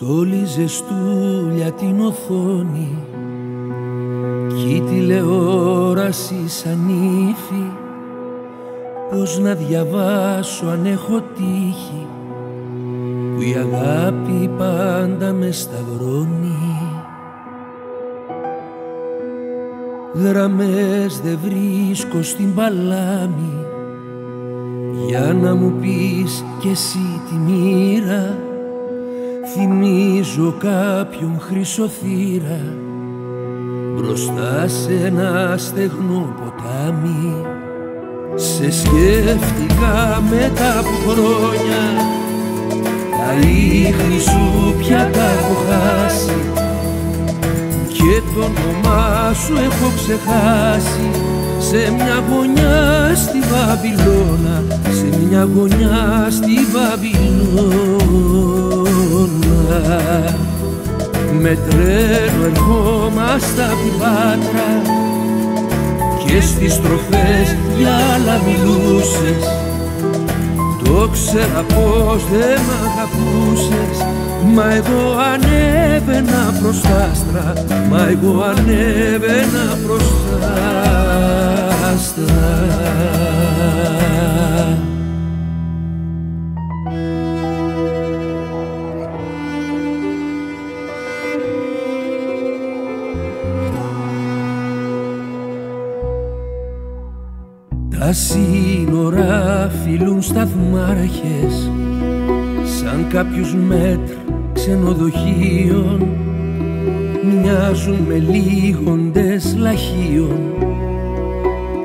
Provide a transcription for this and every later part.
Στόλιζε στούλια την οθόνη κι η τηλεόραση σαν ύφη. Πώς να διαβάσω αν έχω τύχη που η αγάπη πάντα με σταυρώνει. Γραμμές δεν βρίσκω στην παλάμη για να μου πεις κι εσύ τη μοίρα Θυμίζω κάποιον χρυσοθύρα μπροστά σε ένα στεγνό ποτάμι. Σε σκέφτηκα μετά από χρόνια τα ίχνη σου πια τα έχω χάσει. Και το όνομά σου έχω ξεχάσει. Σε μια γωνιά στη Βαβυλώνα σε μια γωνιά στη Βαβυλώνα με τρένο ερχόμαστε απ' την Πάτρα και στις στροφές για άλλα μιλούσες το ξέρα πως δεν μ' αγαπούσες Μα εγώ ανέβαινα προς τα άστρα Μα εγώ ανέβαινα προς τα άστρα Τα σύνορα φιλούν σταθμάρχες σαν κάποιους μέτρ ξενοδοχείων. Μοιάζουν με λίγοντες λαχείων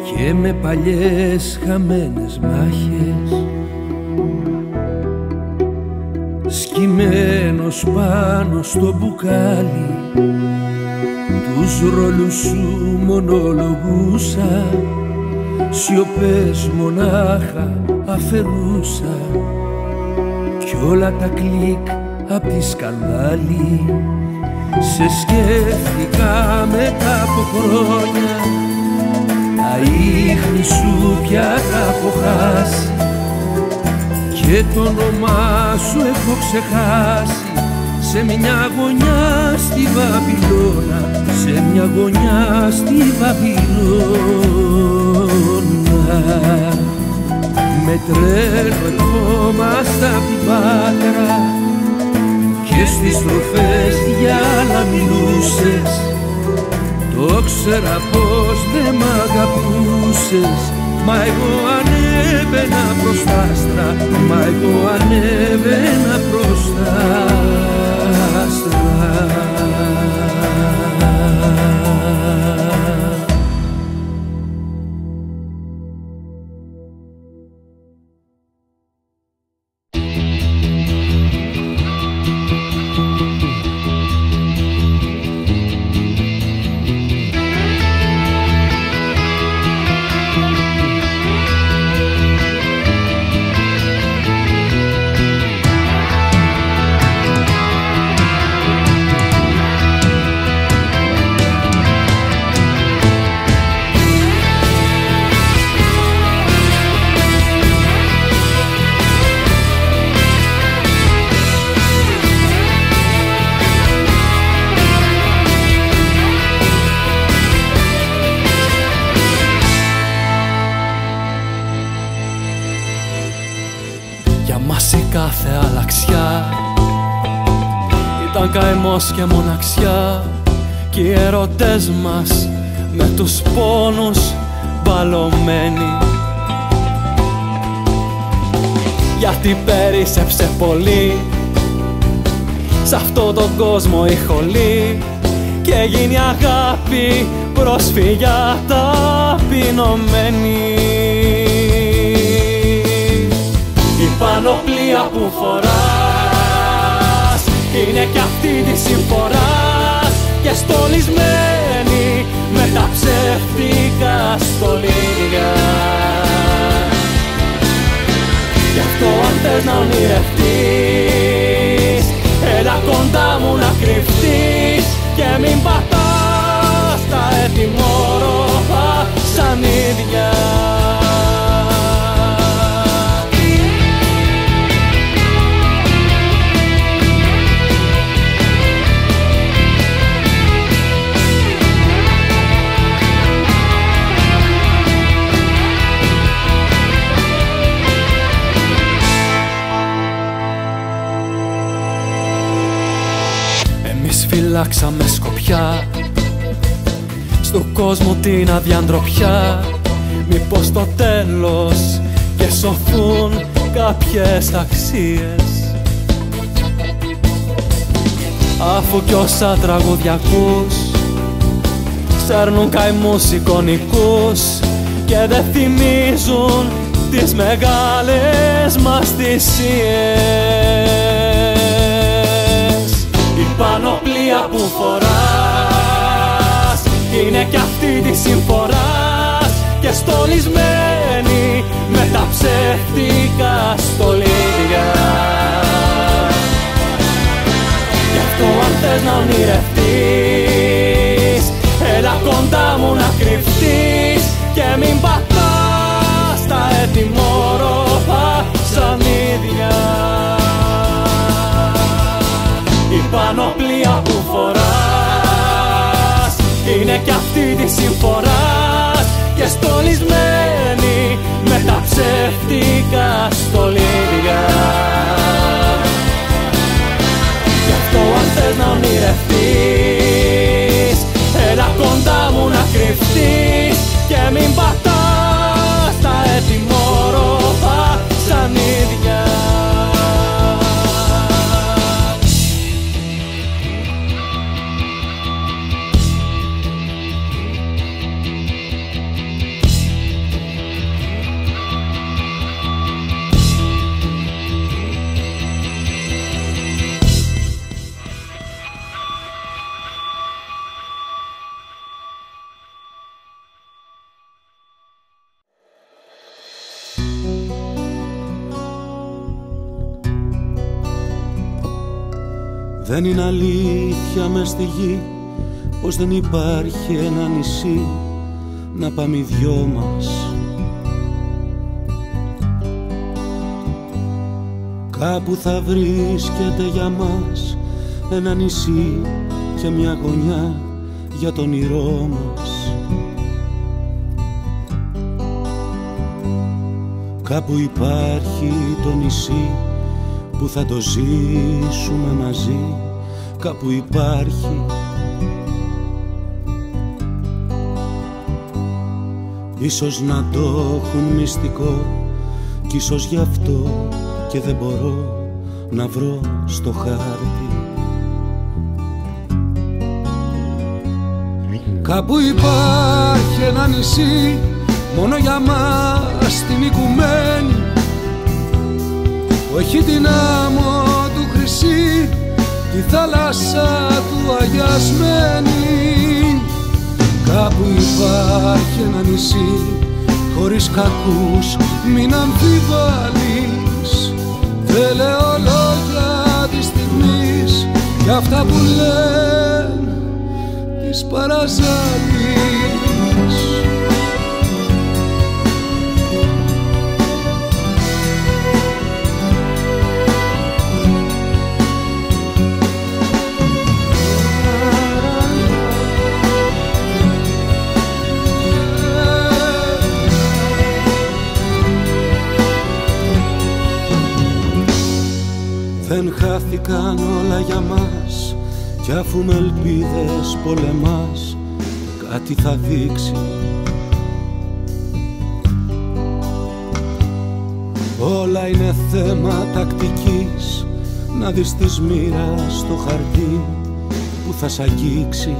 και με παλιές χαμένες μάχες. Σκυμμένος πάνω στο μπουκάλι τους ρόλους σου μονολογούσα σιωπές μονάχα αφαιρούσα κι όλα τα κλικ απ' τη σκανδάλη. Σε σκέφτηκα μετά από χρόνια τα ίχνη σου πια τα έχω χάσει και το όνομά σου έχω ξεχάσει. Σε μια γωνιά στη Βαβυλώνα σε μια γωνιά στη Βαβυλώνα με τρένο ερχόμαστε απ' την Πάτρα και στις στροφές για άλλα μιλούσες. Το ξέρα πως δεν μ' αγαπούσες. Μα εγώ ανέβαινα προς τα άστρα Μα εγώ ανέβαινα προς τα αυτό αν θες να ονειρευτείς. Έλα κοντά μου να κρυφτείς και μην πατάς τα ετοιμόρροπα σαν ίδια αλλάξαμε σκοπιά. Στον κόσμο την αδιαντροπιά. Μήπως το τέλος και σωθούν κάποιες αξίες. Αφού κι όσα τραγουδιακούς Σέρνουν καημούς εικονικούς Και δεν θυμίζουν τις μεγάλες μας θυσίες πανοπλία που φοράς Είναι κι αυτή τη συμφοράς Και στολισμένη με τα ψεύτικα στολίδια. Γι' αυτό αν θες να ονειρευτείς Έλα κοντά μου να κρυφτείς Και μην πατάς τα ετοιμόροφα σαν ίδια. Πανοπλία που φοράς. Είναι κι αυτή τη συμφοράς Και στολισμένη με τα ψεύτικα στολίδια. Γι' αυτό αν θες να ονειρευτείς Έλα κοντά μου να κρυφτείς Και μην πατάς τα ετοιμόροφα Δεν είναι αλήθεια μες στη γη πως δεν υπάρχει ένα νησί να πάμε οι δυο μας. Κάπου θα βρίσκεται για μας ένα νησί και μια γωνιά για τον όνειρό μας. Κάπου υπάρχει το νησί που θα το ζήσουμε μαζί κάπου υπάρχει. Ίσως να το έχουν μυστικό κι ίσως γι' αυτό και δεν μπορώ να βρω στο χάρτη. Κάπου υπάρχει ένα νησί μόνο για μας την οικουμένη. Που έχει την άμμο του χρυσή τη θάλασσα του αγιασμένη κάπου υπάρχει ένα νησί χωρίς κακούς μην αμφιβάλλεις. Δεν λέω λόγια της στιγμής κι αυτά που λένε της παραζάλης Δεν χάθηκαν όλα για μας Κι αφού με ελπίδες πολεμάς Κάτι θα δείξει. Όλα είναι θέμα τακτικής Να δεις της μοίρας στο χαρτί Που θα σ' αγγίξει.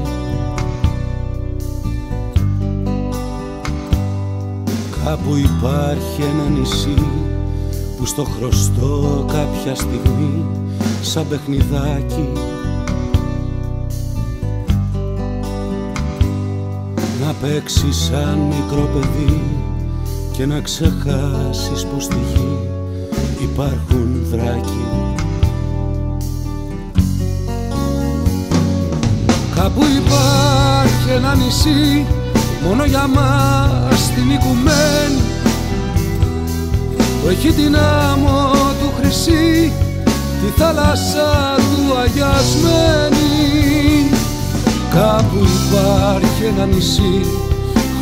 Κάπου υπάρχει ένα νησί που στο χρωστό κάποια στιγμή σαν παιχνιδάκι. Να παίξει σαν μικρό παιδί και να ξεχάσεις που στη γη υπάρχουν δράκοι. Κάπου υπάρχει ένα νησί μόνο για μας την οικουμένη που έχει την άμμο του χρυσή τη θάλασσα του αγιασμένη. Κάπου υπάρχει ένα νησί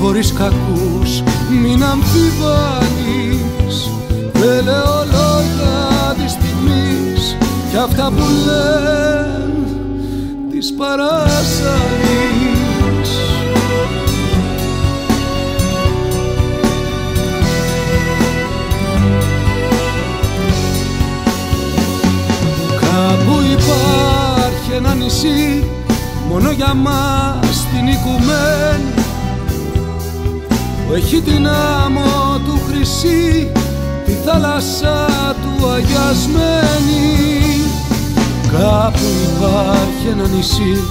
χωρίς κακούς μην αμφιβάλλεις. Δεν λέω λόγια της στιγμής κι αυτά που λένε της παράσαλης ένα νησί μόνο για μας την οικουμένη. Που έχει την άμμο του χρυσή τη θάλασσα του αγιασμένη. Κάπου υπάρχει ένα νησί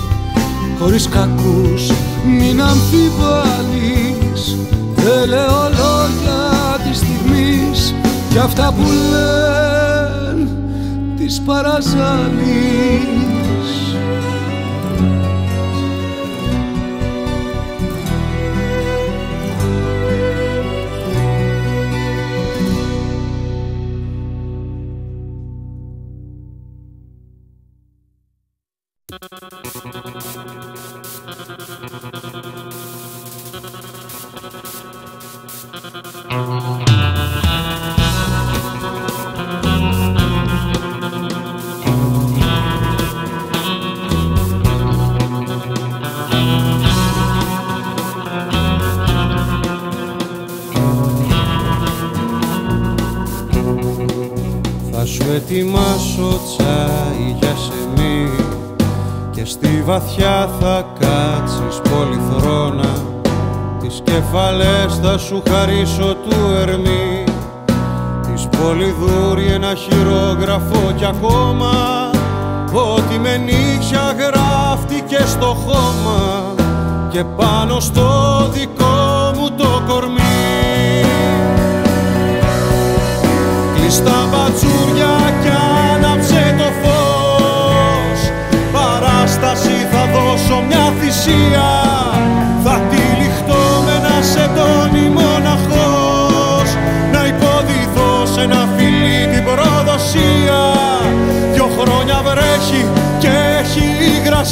χωρίς κακούς μην αμφιβάλλεις. Δεν λέω λόγια της στιγμής κι αυτά που λένε της παραζάλης σου χαρίσω του ερμή. Της πολυδούρη ένα χειρόγραφο κι ακόμα ότι με νύχια γράφτηκε στο χώμα. Και πάνω στο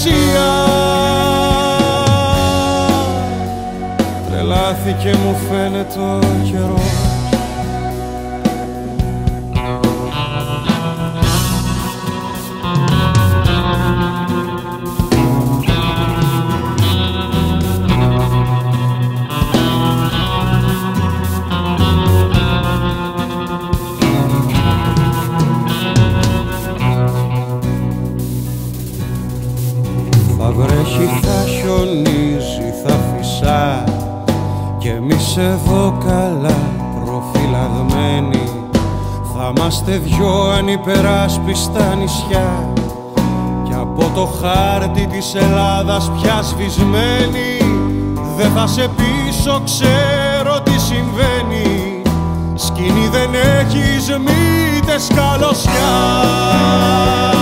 υγρασία Τρελάθηκε μου φαίνεται ο καιρός εδώ καλά προφυλαγμένοι Θα είμαστε δυο ανυπεράσπιστα νησιά. Κι από το χάρτη της Ελλάδας πια σβησμένοι Δεν θα σε πείσω, ξέρω τι συμβαίνει. Σκηνή δεν έχεις μήτες καλωσιά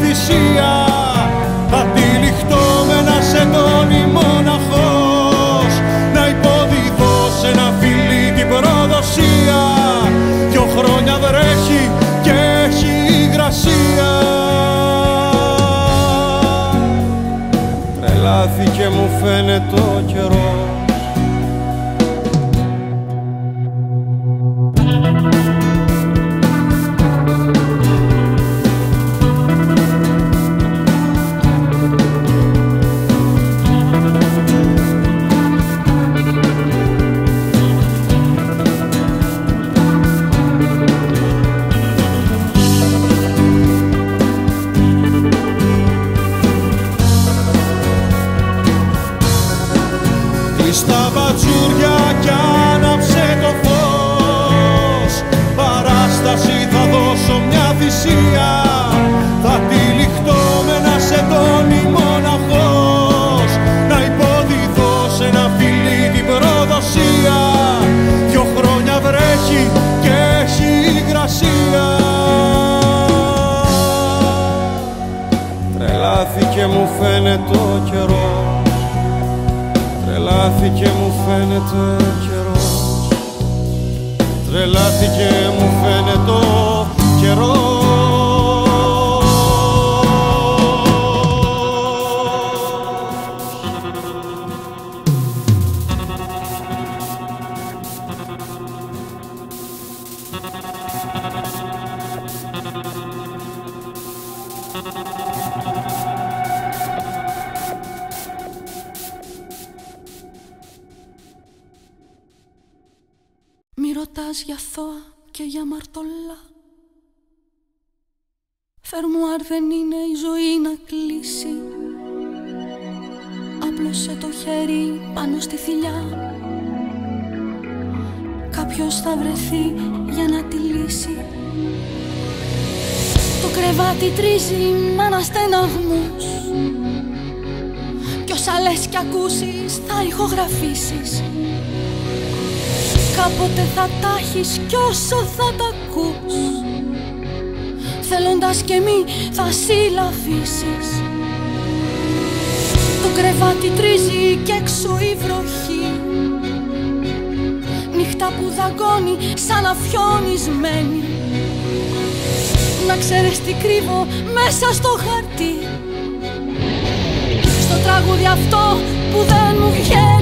θυσία. Θα τυλιχτώ με ένα σεντόνι μοναχός Να υποδηθώ σε ένα φιλί την προδοσία. Δυο χρόνια βρέχει και έχει υγρασία. Τρελάθηκε μου φαίνεται φαίνεται ο καιρός. Τρελάθηκε μου φαίνεται ο καιρός. Τρελάθηκε μου φαίνεται ο καιρός. Και για μαρτωλά Φερμουάρ δεν είναι η ζωή να κλείσει Άπλωσε το χέρι πάνω στη θηλιά. Κάποιος θα βρεθεί για να τη λύσει. Το κρεβάτι τρίζει με αναστεναγμούς. Κι όσα λες κι ακούσεις θα ηχογραφήσεις Κάποτε θα τα έχεις κι όσο θα τα ακούς. Θέλοντας και μη θα συλλαβήσεις Το κρεβάτι τρίζει κι έξω η βροχή. Νύχτα που δαγκώνει σαν αφιονισμένη. Να ξέρεις τι κρύβω μέσα στο χαρτί. Στο τραγούδι αυτό που δεν μου βγαίνει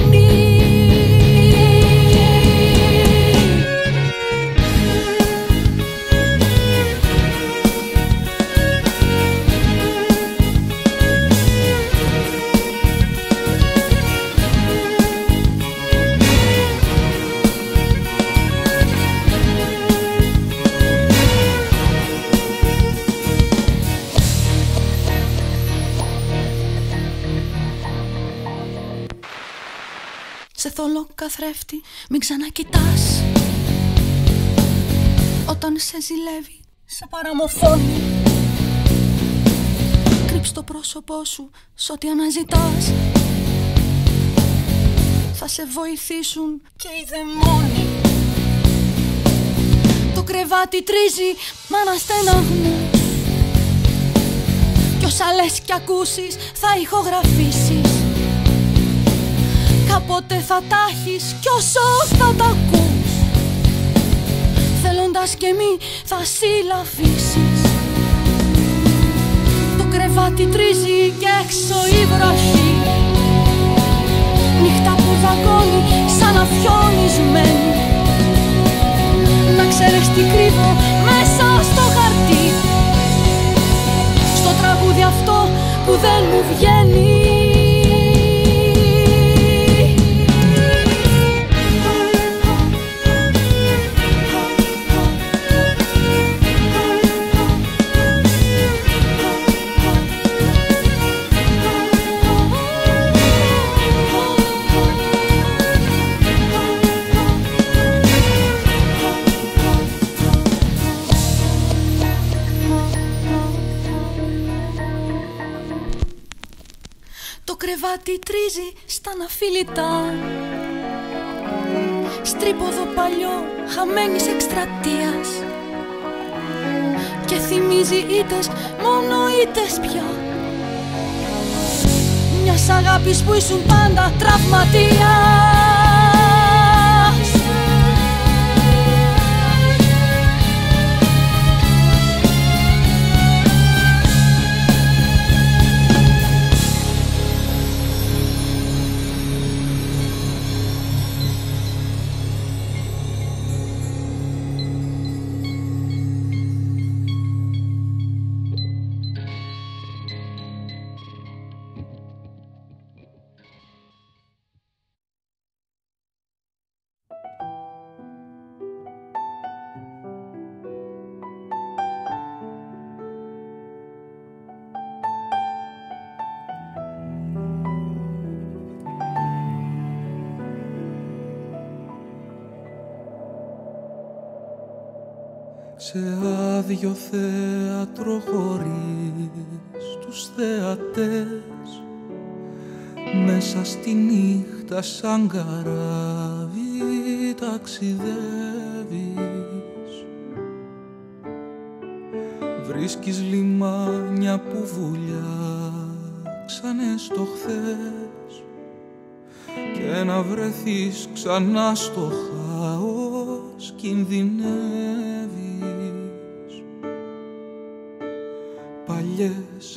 θολό καθρέφτη Μην ξανακοιτάς. Όταν σε ζηλεύει Σε παραμορφώνει. Κρύψ το πρόσωπό σου Σ' ό,τι αναζητάς. Θα σε βοηθήσουν και οι δαιμόνοι. Το κρεβάτι τρίζει Μ' αναστεναγμούς Κι όσα λες κι ακούσεις Θα ηχογραφήσεις Κάποτε θα τα έχεις κι όσο θα τα ακούς. Θέλοντας και μη θα συλλαβήσεις Το κρεβάτι τρίζει και έξω η βροχή. Νύχτα που δαγκώνει σαν αφιονισμένη. Να ξέρεις τι κρύβω μέσα στο χαρτί. Στο τραγούδι αυτό που δεν μου βγαίνει κρεβάτι τρίζει στα ναφιλιτά Στρίποδο παλιό χαμένης εκστρατείας. Και θυμίζει ήτες, μόνο ήτες πια. Μιας αγάπης που ήσουν πάντα τραυματίας σε άδειο θέατρο χωρίς τους θεατές. Μέσα στη νύχτα σαν καράβι ταξιδεύεις. Βρίσκεις λιμάνια που βουλιάξανε στο χθες. Και να βρεθείς ξανά στο χάος κινδυνεύεις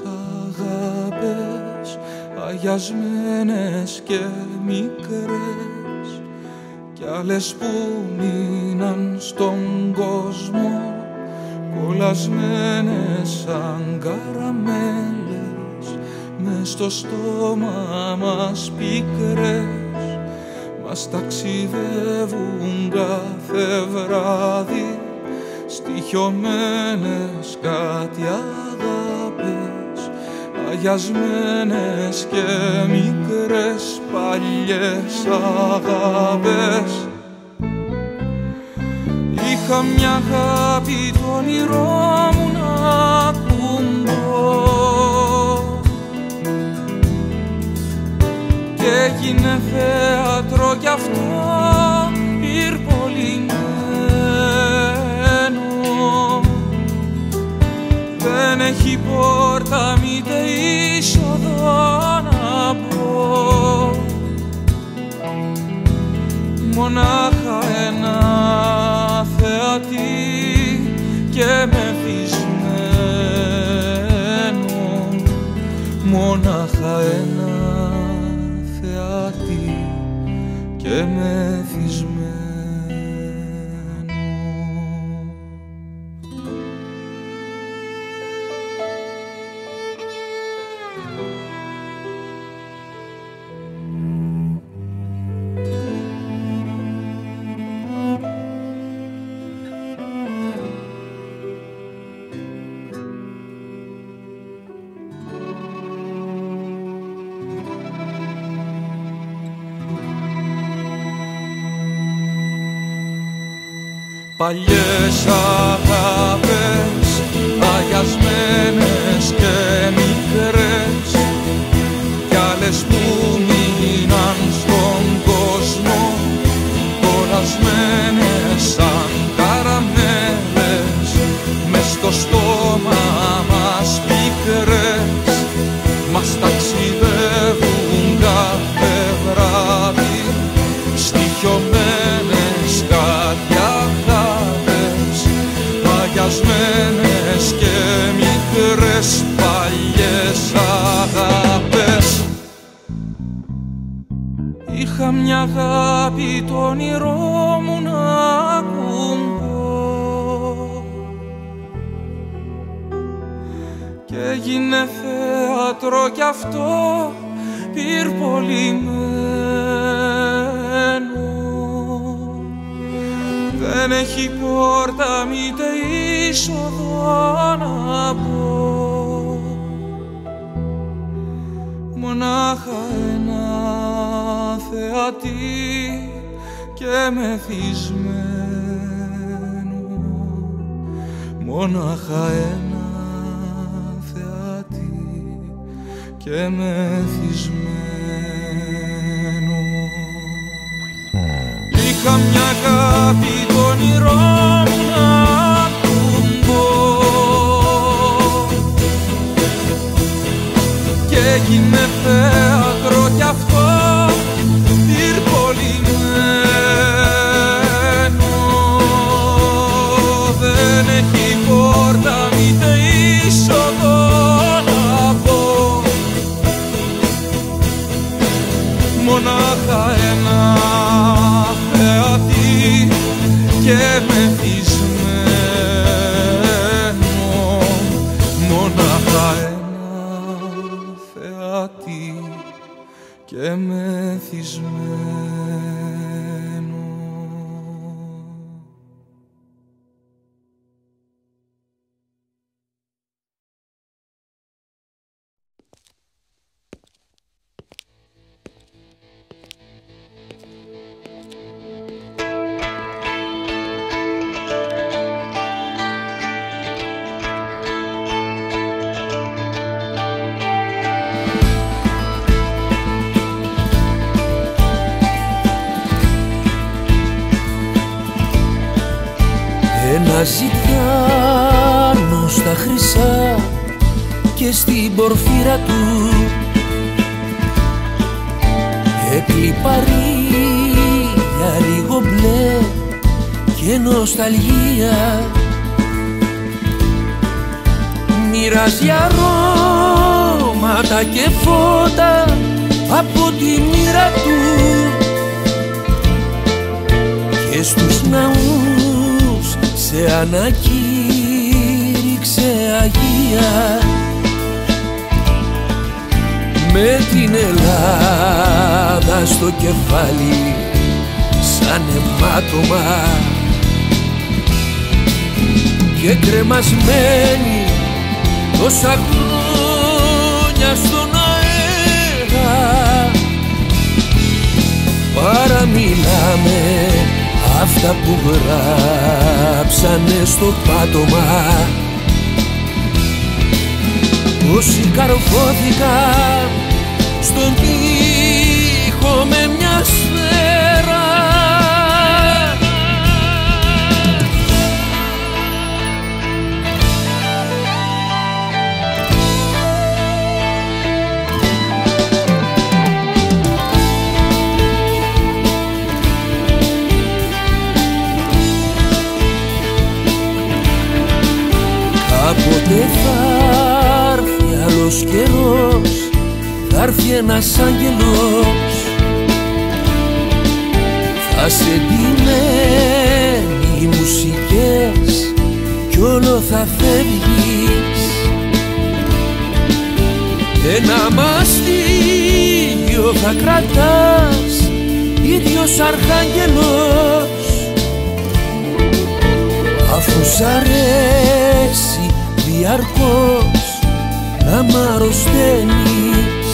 αγάπες αγιασμένες και μικρές. Κι άλλες που μείναν στον κόσμο κολλασμένες σαν καραμέλες μες στο στόμα μας πικρές. Μας ταξιδεύουν κάθε βράδυ στοιχειωμένες κάτι Παγιασμένες και μικρές παλιές αγάπες. Είχα μια αγάπη το όνειρό μου να κουμπώ Και έγινε θέατρο κι αυτό είσοδο να πω. Μονάχα ένα θεατή και μεθυσμένο μονάχα ένα 半夜沙 αυτό δεν έχει πόρτα μήτε είσοδο να πω μονάχα ένα θεατή και μεθυσμένο. κήρυξε Αγία. Με την Ελλάδα στο κεφάλι σαν αιμάτωμα και κρεμασμένη τόσα χρόνια στον αέρα. Παραμιλάμε αυτά που γράψανε στο πάτωμα. Όσοι καρφώθηκαν στον τοίχο με μια Κάποτε θα έρθει άλλος καιρός Θα έρθει ένας άγγελος. Θα σε ντυμένοι οι μουσικές Κι όλο θα φεύγεις. Ένα μαστίγιο θα κρατάς Ίδιος αρχάγγελος. Αφού σ' αρέσει διαρκώς να μ' αρρωσταίνεις.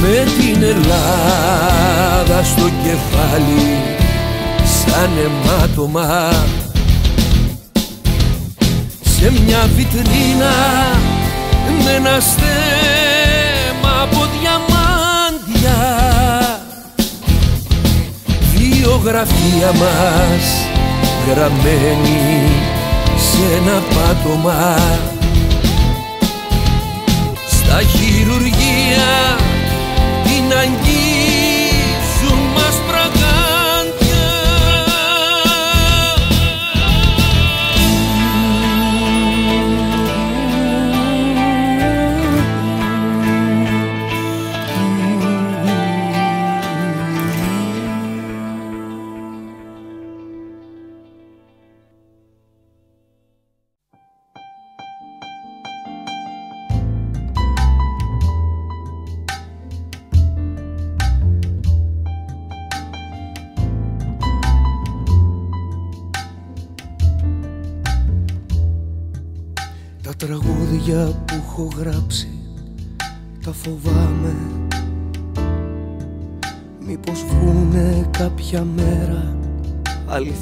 Με την Ελλάδα στο κεφάλι σαν αιμάτωμα σε μια βιτρίνα με ένα στέμα από διαμάντια. Βιογραφία μας γραμμένη. σε ένα πάτωμα. Στα χειρουργεία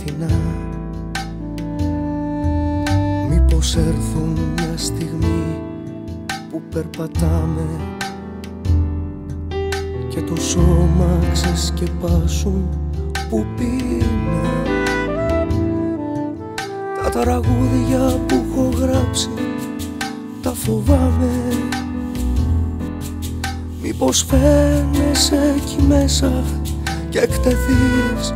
αληθινά Μήπως έρθουν μια στιγμή που περπατάμε και το σώμα ξεσκεπάσουν που πίνα τα τραγούδια που έχω γράψει τα φοβάμαι. Μήπως φαίνεσαι εκεί μέσα και εκτεθείς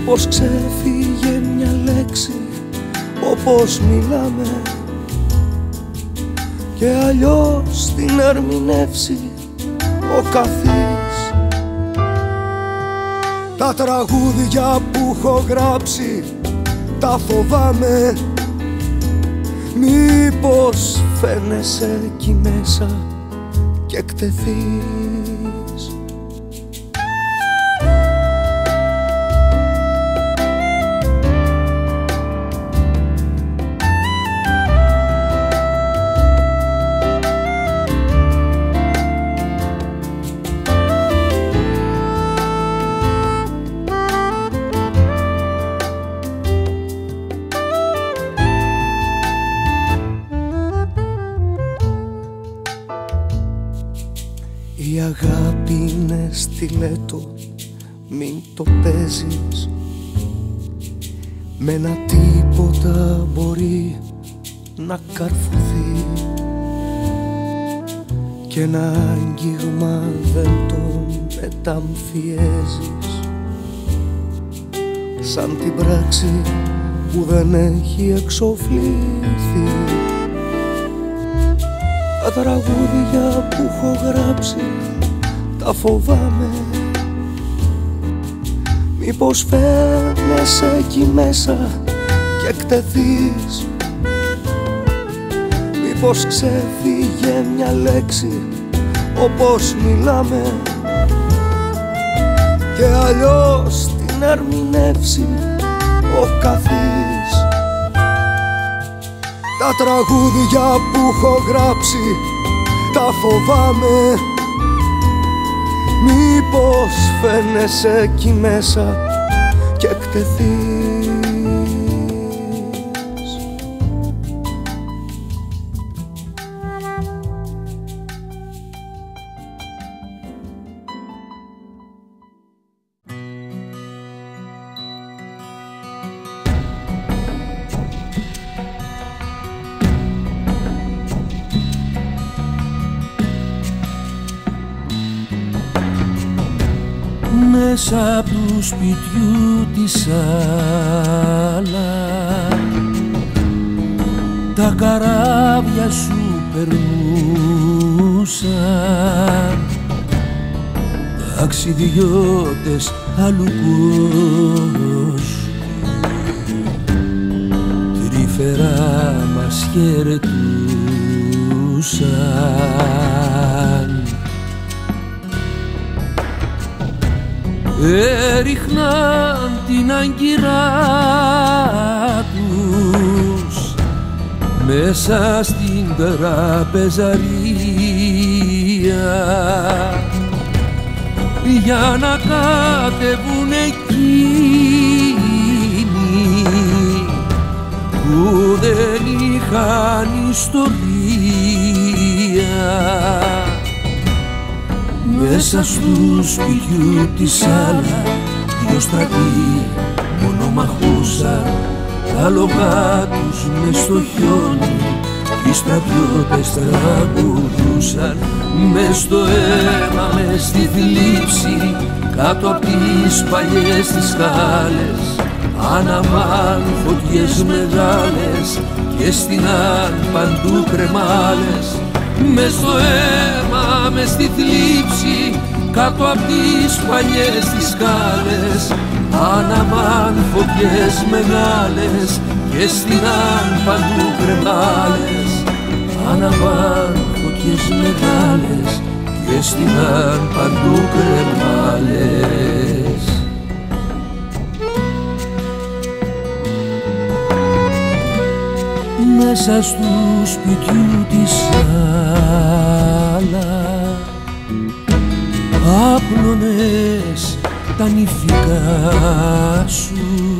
Μήπως ξέφυγε μια λέξη όπως μιλάμε και αλλιώς την ερμηνεύσει ο καθής. Τα τραγούδια που έχω γράψει τα φοβάμαι. Μήπως φαίνεσαι εκεί μέσα και εκτεθείς Με ένα τίποτα μπορεί να καρφωθεί. Και ένα άγγιγμα δεν το μεταμφιέζεις. Σαν την πράξη που δεν έχει εξοφλήθει τα τραγούδια που έχω γράψει τα φοβάμαι Μήπως φαίνεσαι εκεί μέσα και εκτεθείς. Μήπως ξέφυγε μια λέξη όπως μιλάμε και αλλιώς την ερμηνεύσει ο καθής. Τα τραγούδια που έχω γράψει τα φοβάμαι Μήπως φαίνεσαι εκεί μέσα και εκτεθείς; Μέσα από του σπιτιού της άλλα τα καράβια σου περνούσαν ταξιδιώτες αλλού κόσμου τρυφερά μας χαιρετούσαν έριχναν την αγκυρά τους μέσα στην τραπεζαρία. Για να κατεβούν εκείνοι που δεν είχαν ιστορία μέσα στους σπιτιού της άλλα δυο στρατοί μονομαχούσαν τα λογά τους μες στο χιόνι οι στρατιώτες τραγουδούσαν. Μες στο αίμα, μες στη θλίψη κάτω απ' τις παλιές τις σκάλες. Άναμαν φωτιές μεγάλες και στείναν παντού κρεμάλες. Μες στο αίμα, μες στη θλίψη κάτω απ' τις παλιές τις σκάλες. Άναμαν φωτιές μεγάλες και στείναν παντού κρεμάλες. Άναμαν φωτιές μεγάλες και στείναν παντού κρεμάλες. Μέσα στους σπιτιού της άλλα άπλωνες τα νηφικά σου.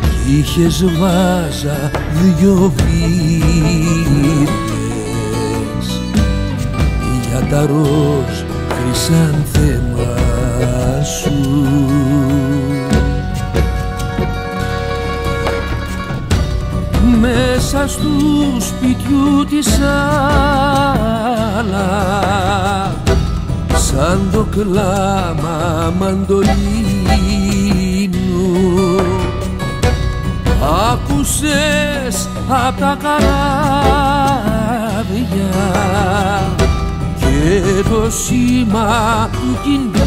Κι είχες βάζα δυο βίδες για τα ροζ χρυσάνθεμα σου. Μέσα στου σπιτιού της άλλας σαν το κλάμα μαντολίνου. Άκουσες απ' τα καράβια και το σήμα του κινδύνου.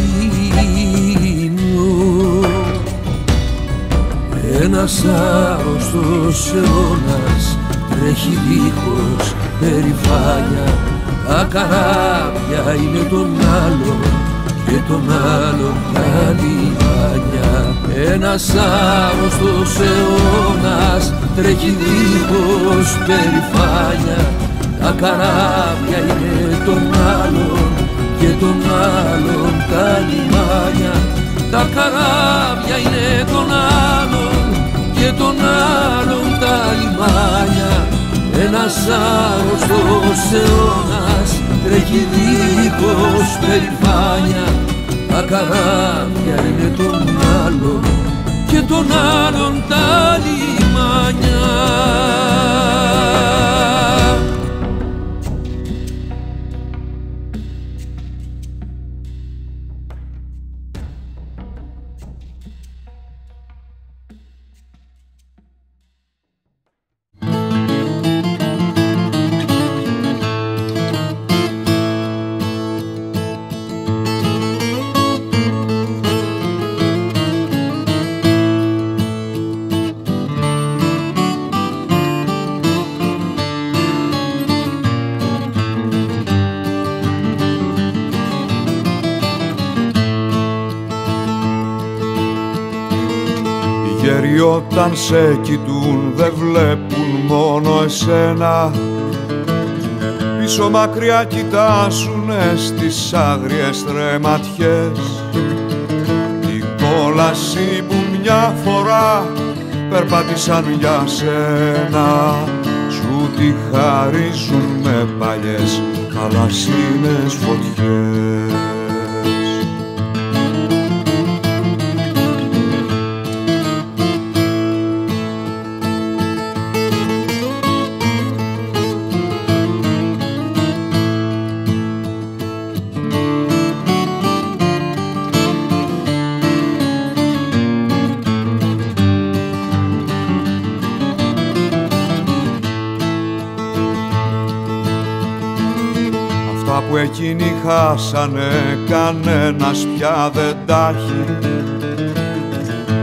Ένας άρρωστος αιώνας τρέχει δίχως περηφάνια τα καράβια είναι των άλλων και των άλλων τα λιμάνια ένας άρρωστος αιώνας τρέχει δίχως περηφάνια. Τα καράβια είναι των άλλων και των άλλων τα λιμάνια τα καράβια είναι των άλλων και των άλλων τα λιμάνια ένας άρρωστος αιώνας τρέχει δίχως περηφάνια τα καράβια είναι των άλλων και των άλλων τα λιμάνια Γέροι όταν σε κοιτούν δεν βλέπουν μόνο εσένα. Πίσω μακριά κοιτάσουνε στις άγριες τρεματιές Η κόλαση που μια φορά περπάτησαν για σένα. Σου τη χαρίζουν με παλιές θαλασσίνες φωτιές εκείνοι χάσανε κανένας πια δεν τάχει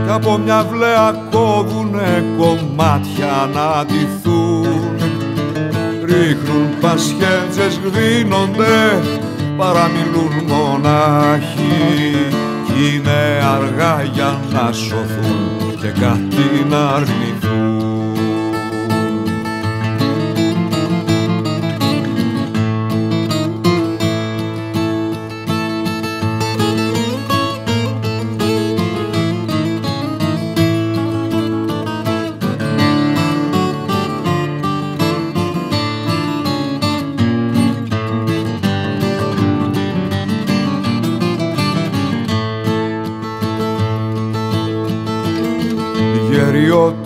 κι από μια βλέα κόβουνε κομμάτια να ντυθούν. Ρίχνουν πασχέτζες, γδίνονται παραμιλούν μονάχοι. Κι είναι αργά για να σωθούν και κάτι να αρνηθούν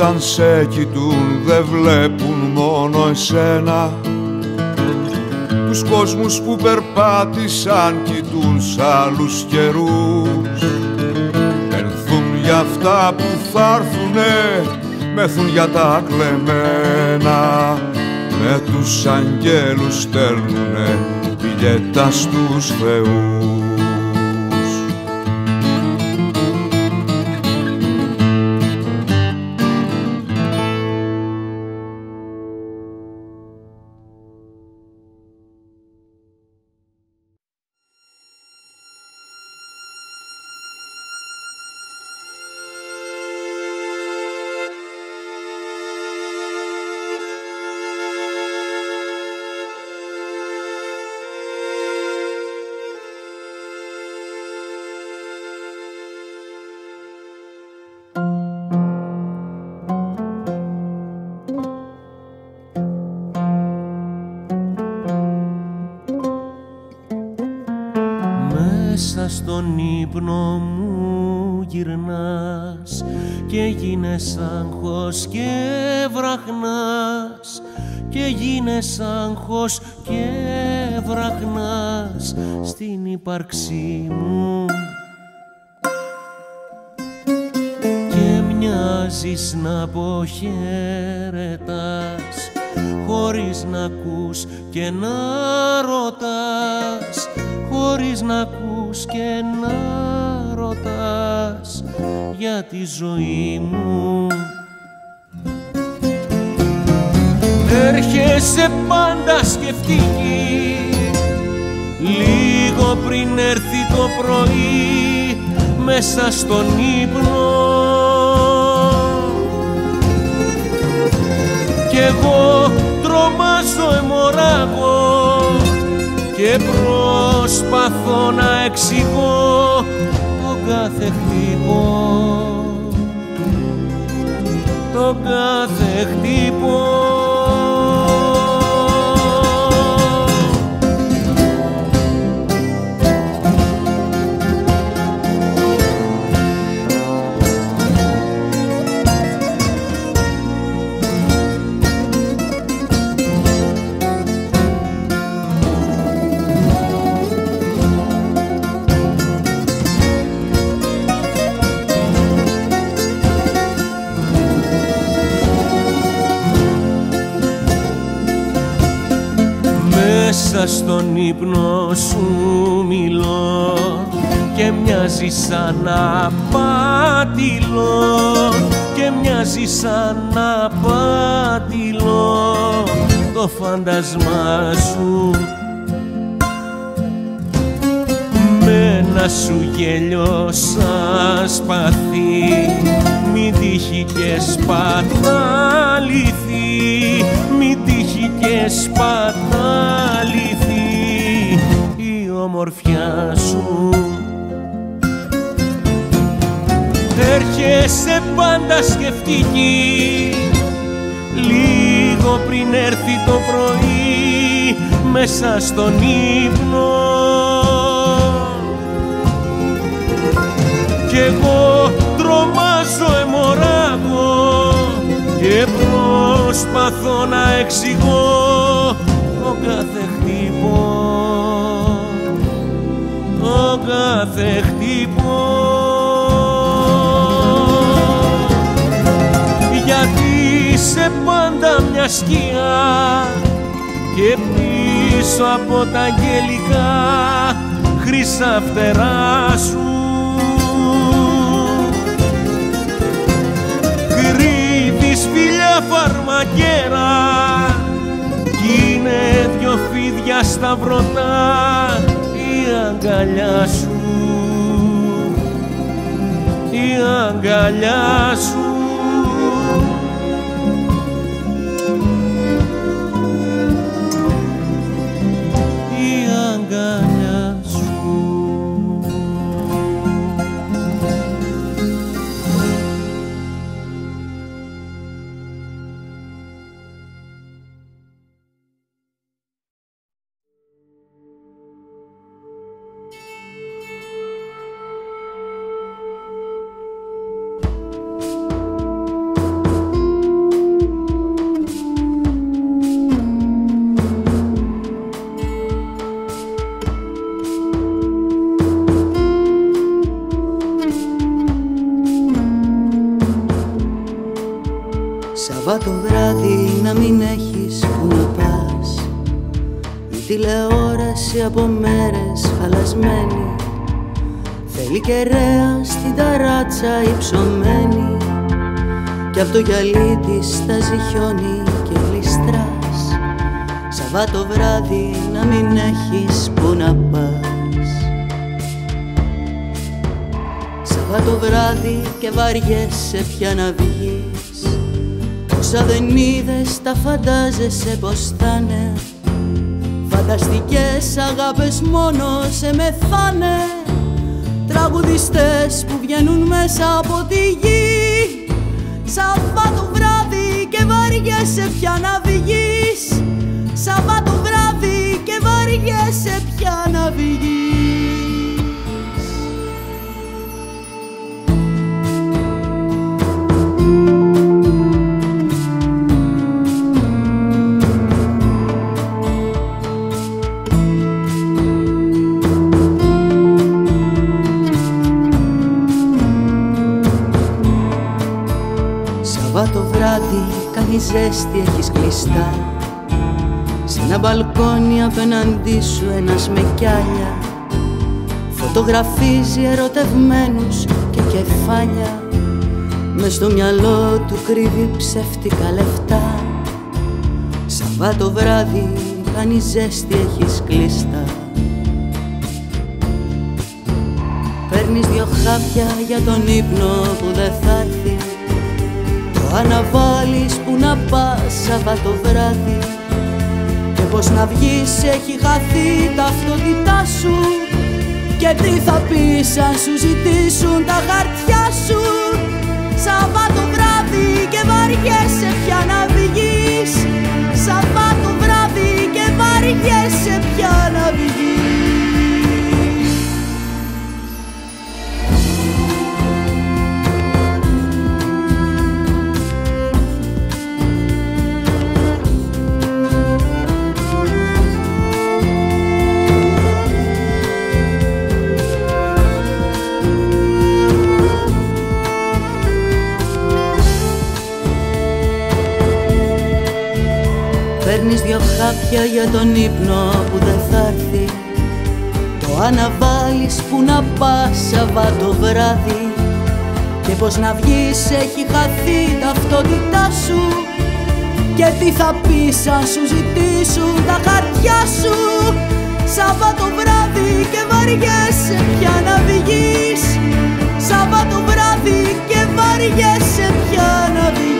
όταν σε κοιτούν δεν βλέπουν μόνο εσένα. Τους κόσμους που περπάτησαν κοιτούν σ' άλλους καιρούς. Ενθούν για αυτά που θα έρθουνε μεθούν για τα κλεμμένα. Με τους αγγέλους στέλνουνε πιλέτα στους θεούς άγχος και βραχνάς. Και γίνες άγχος και βραχνάς στην ύπαρξή μου. Και μοιάζεις να αποχαιρετάς χωρίς να ακούς και να ρωτάς χωρίς να ακούς και να ρωτάς για τη ζωή μου. Έρχεσαι πάντα σκεφτική. Λίγο πριν έρθει το πρωί Μέσα στον ύπνο. Κι εγώ τρομάζω εμωράγω Και προσπαθώ να εξηγώ τον κάθε χτύπο τον κάθε χτύπο μέσα στον ύπνο σου μιλώ και μοιάζει σαν να πατηλώ. Και μοιάζει σαν να πατηλώ. Το φαντασμά σου με ένα σου γέλιο σαν σπαθί. Μην τύχει σπατάληθει μη τύχει και σπατάληθει η ομορφιά σου. Έρχεσαι πάντα σκεφτική λίγο πριν έρθει το πρωί μέσα στον ύπνο. Κι εγώ τρομάζω εμωράγω και προσπαθώ να εξηγώ το κάθε χτύπο το κάθε χτύπο γιατί είσαι πάντα μια σκιά και πίσω από τα αγγελικά χρυσά φτερά σου κρύβεις φιλιά φαρμακέρα. Κι είναι δυο φίδια σταυρωτά η αγκαλιά σου. Η αγκαλιά σου από μέρες χαλασμένη. Θέλει κεραία στην ταράτσα υψωμένη Κι απ' το γυαλί της στάζει χιόνι και γλιστράς. Σαββάτο βράδυ να μην έχεις που να πας. Σαββάτο βράδυ και βαριέσαι πια να βγεις. Όσα δεν είδες τα φαντάζεσαι πως θα'ναι Φανταστικές αγάπες μόνο σε μεθάνε Τραγουδιστές που βγαίνουν μέσα από τη γη. Σαββάτο βράδυ και βαριέσαι πια να βγεις. Σαββάτο βράδυ και βαριέσαι πια να βγεις ζέστη έχεις κλειστά. Σε ένα μπαλκόνι απέναντί σου ένας με κιάλια. Φωτογραφίζει ερωτευμένους και κεφάλια. Μες στο μυαλό του κρύβει ψεύτικα λεφτά. Σαββάτο βράδυ κάνει ζέστη έχεις κλειστά. Παίρνεις δυο χάπια για τον ύπνο που δεν θα έρθει. Το αναβάλεις που να πας Σαββάτο βράδυ Και πως να βγεις έχει χαθεί ταυτότητά σου. Και τι θα πεις αν σου ζητήσουν τα χαρτιά σου. Σαββάτο βράδυ και βαριέσαι πια να βγεις. Σαββάτο χάπια για τον ύπνο που δεν θα έρθει. Το αναβάλεις που να πας Σαββάτο βράδυ. Και πως να βγεις έχει χαθεί ταυτότητά σου. Και τι θα πεις αν σου ζητήσουν τα χαρτιά σου. Σαββάτο βράδυ και βαριέσαι πια να βγεις. Σαββάτο βράδυ και βαριέσαι πια να βγεις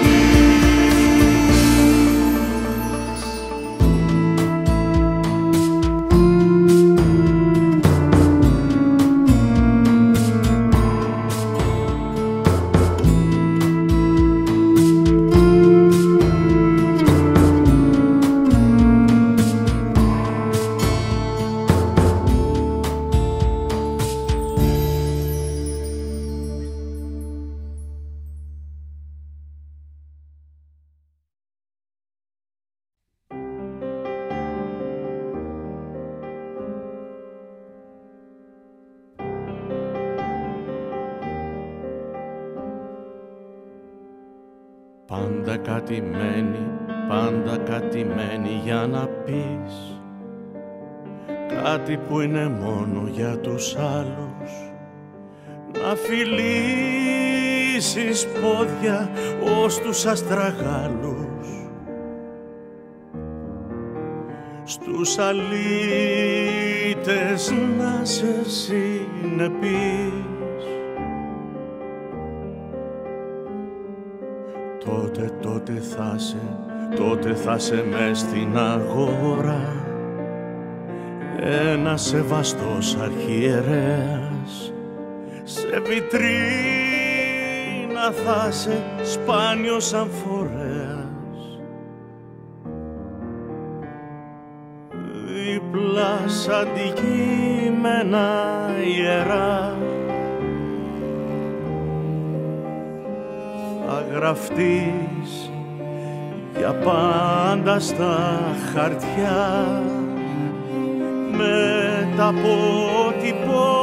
Πάντα κάτι μένει, πάντα κάτι μένει για να πεις. Κάτι που είναι μόνο για τους άλλους. Να φιλήσεις πόδια ως τους αστραγάλους. Στους αλήτες να σε συνεπείς Τότε, τότε θα σε, τότε θα σε μες στην αγορά. Ένα σεβαστός αρχιερέας. Σε βιτρίνα θα σε σπάνιος αμφορέας δίπλα σαν αντικείμενα ιερά. Θα γραφτείς για πάντα στα χαρτιά με τα αποτυπώματα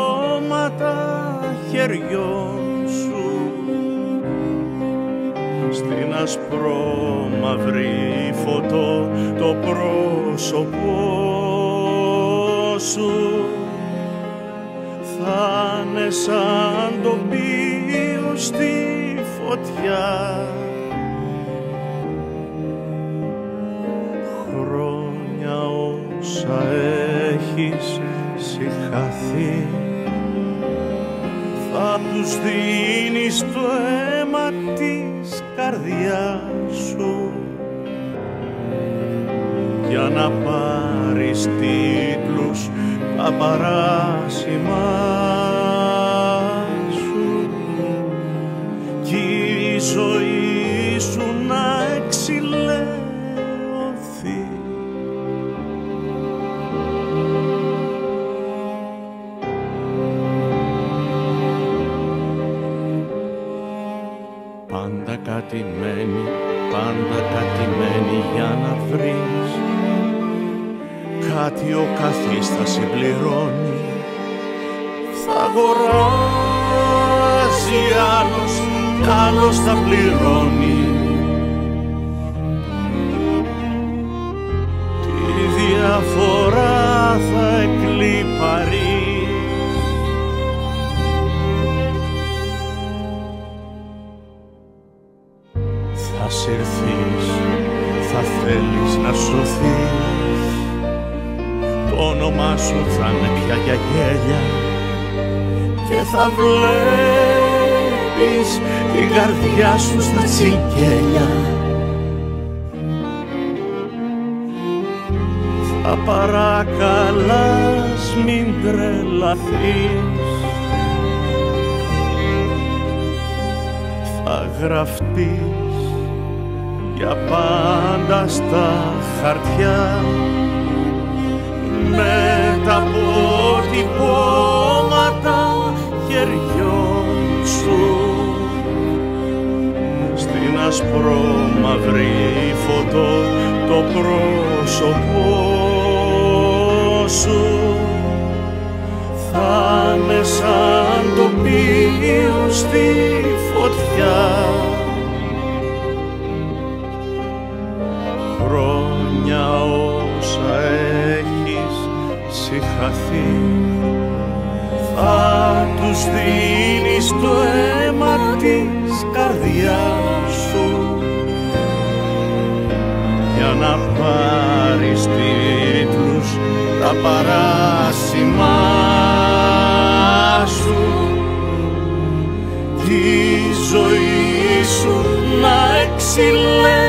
χεριών σου. Στην ασπρόμαυρη φωτό το πρόσωπό σου. Θα είναι σαν το πίο στη φωτιά όσα έχεις συγχαθεί. Θα τους δίνεις το αίμα της καρδιάς σου. Για να πάρεις τίτλους τα παράσημα άλλος θα πληρώνεις σου στα τσιγκέλια Θα παρακαλάς μην τρελαθείς. Θα γραφτείς για πάντα στα χαρτιά. Με τα αποτυπώματα στην ασπρόμαυρη φωτό το πρόσωπό σου. Θα είναι σαν το πίο στη φωτιά. Χρόνια όσα έχεις συγχαθεί θα τους δίνεις το αίμα της καρδιάς να πάρεις τίτλους τα παράσημά σου. Τη ζωή σου να εξηλαιωθεί